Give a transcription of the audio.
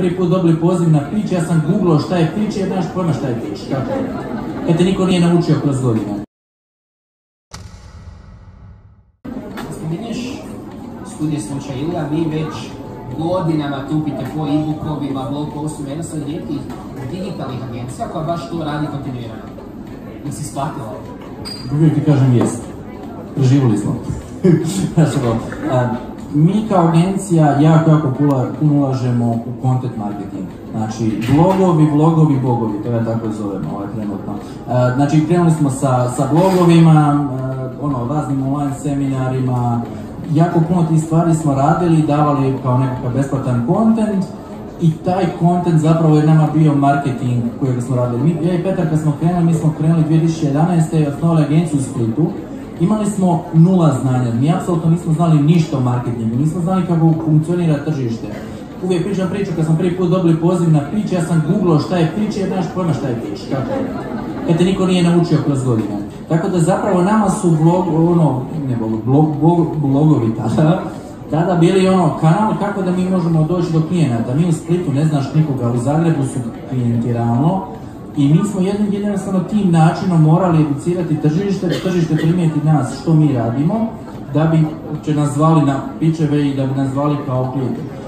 prvi put dobili poziv na pitch, ja sam googlao šta je pitch jer nemaš pojma šta je pitch. Kako je? Kad te niko nije naučio kroz godine. Spominješ studije slučajila, vi već godinama tupite po e-bookovima, blog postovima, jedna od rijetkih digitalnih agencija koja baš to radi kontinuirano. I si shvatila Uvijek ti kažem jest. Preživjeli smo. A, mi kao agencija jako, jako puno ulažemo u content marketing. Znači, blogovi, vlogovi, bogovi, to ja tako zovem ovaj trenutno. A, Znači, krenuli smo sa, sa blogovima, a, ono, raznim online seminarima, jako puno tih stvari smo radili, davali kao nekakav besplatan content, i taj content zapravo je nama bio marketing kojeg smo radili. Mi, ja i Petar kad smo krenuli, mi smo krenuli 2011. i osnovali agenciju u Splitu. Imali smo nula znanja, mi apsolutno nismo znali ništa o marketingu, nismo znali kako funkcionira tržište. Uvijek pričam priču, kad smo prvi put dobili poziv na pitch, ja sam googlao šta je pitch jer nemaš pojma šta je pitch. Kako je? Kad te niko nije naučio kroz godine. Tako da zapravo nama su blog, ono, ne blog, blog, blogovi tada, tada bili ono kanal kako da mi možemo doći do klijenata. Mi u Splitu ne znaš nikoga, u Zagrebu su klijenti realno i mi smo jednim jednostavno tim načinom morali educirati tržište, tržište primijeti nas što mi radimo, da bi će nas zvali na pičeve i da bi nas zvali kao klijente.